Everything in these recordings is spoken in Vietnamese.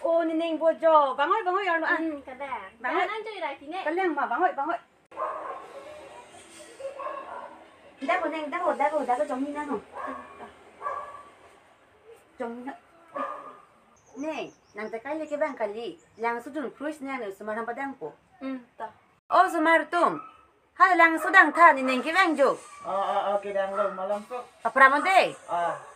ô nên nên vô cho vắng hỏi vắng hỏi rồi à ừ cái đà Bạn bạn ơi. ăn chơi đại tí nè cái leng mà vắng hỏi vắng hỏi đã có nên đã có đã có đã có giống như nào như nè nàng ta cái cái bang kali lang su dun cruise nè nữa mà làm padang po ừ ta ô su mar tum ha lang su dang tha ni nên cái bang jo Ah, ah, okay, dang lo, malampok. apramode Ah. nó nên ta dun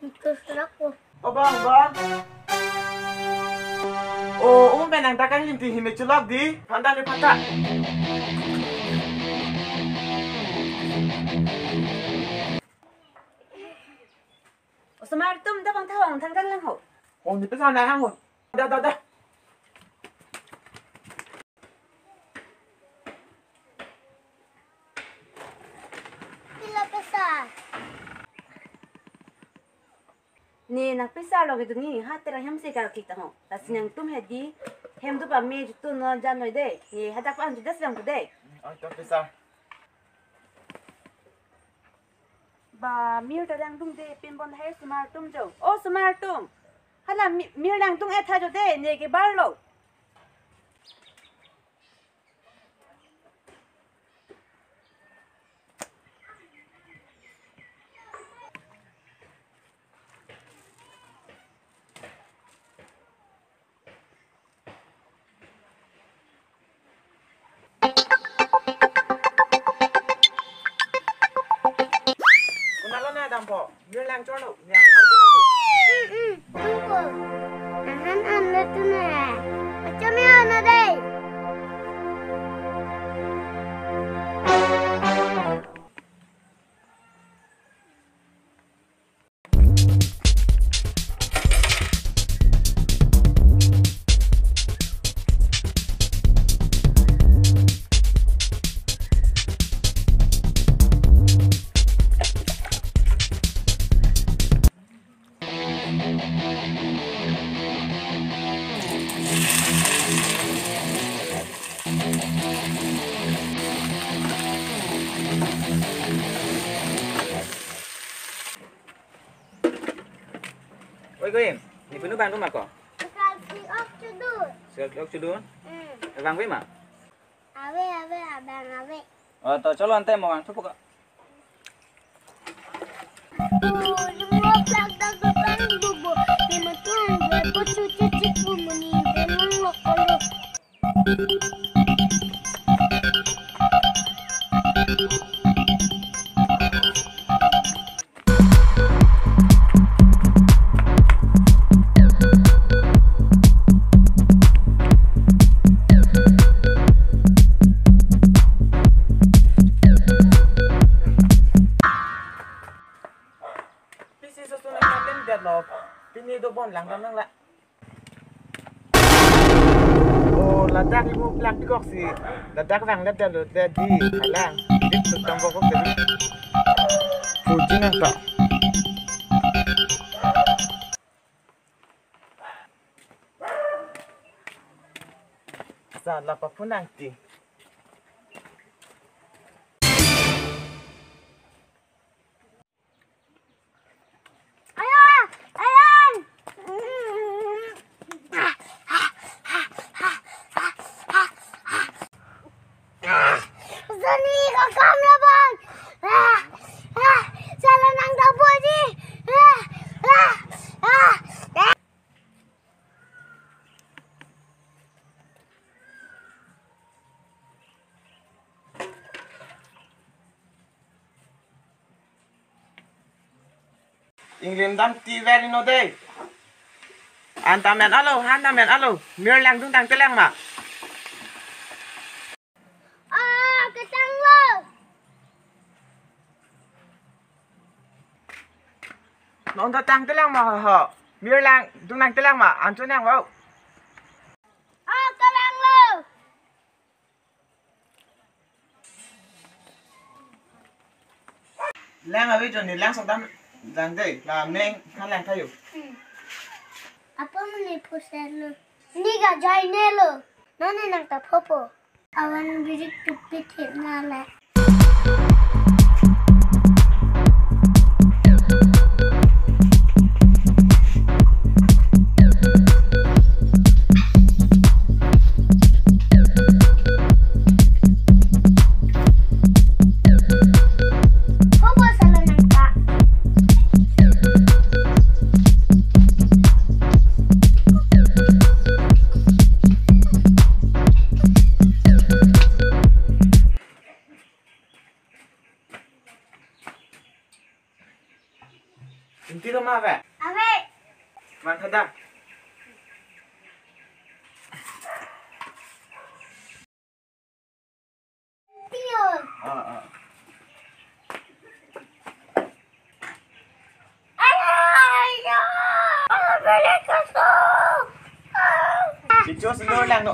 Gusto ko. Aba, ba? O, oh, umben ang takang hindi hinitsulog di. Handa ni pata. O, sumartum da pang tawang tanggal lang ho. O, hindi pa saan na hang ho. Da, da, da. Pila pa saan? ni nagpisalo gitu ni hatera hamse kar kita ho ta sin yang tum hedi hem du pa me tu no jan no de ni hatak pa antu das bang de ai to pisa ba mir da lang tum de pin bon hai smart tum jo o smart tum hala mir lang tum e tha jo de ne ge bar lo 面砖的。Oi, Goim. Ini penuh bahan rumah kok? Sekali kelok sudut. Sekali kelok sudut? Abang Goim, Mak? Awe, awe, abang, awe. Oh, tak colok nanti, Mak. Cepuk, Kak. Thank you. susunan natin, Deadlock, pinidobon lang, ganun lang. Oh, ladak mo plak di kok si. Ladak lang ladak lo tadi. Halang. Dit sutang kok kok tadi. Kucing apa? Salah apa pun nanti. England dam ti very no day. An tam men alo han tam men alo. Mir lang tung tang te lang ma Ah, ketang lo! non ta tang te lang ma ha mir lang tung tang te lang ma an chu nang Ah, ketang lo! lang ở bên chỗ này lang xong đam 난데 라멘 하나 타요. Apa 아빠는 내 포셀로. 네가 잘 내로. 너는 나가 Awan 아빠는 뮤직 na 나래. Ve Awe, man thada tiyo. à à Ay, no! Balik ko to! chị cho xin lỗi lang nó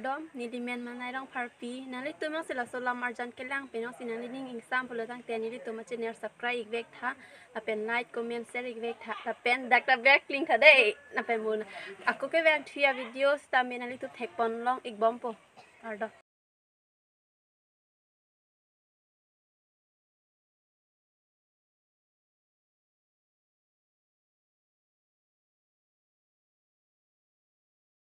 pardom ni dimen manai rang parpi nalik tu mang sila solam arjan kelang penong sinan lining exam pula tang tani li tu macam ner subscribe ik vek tha apen like comment share ik vek tha apen dakta vek link tha dei apen mun aku ke vek thia video sta menalik tu thekpon long ik bom po pardom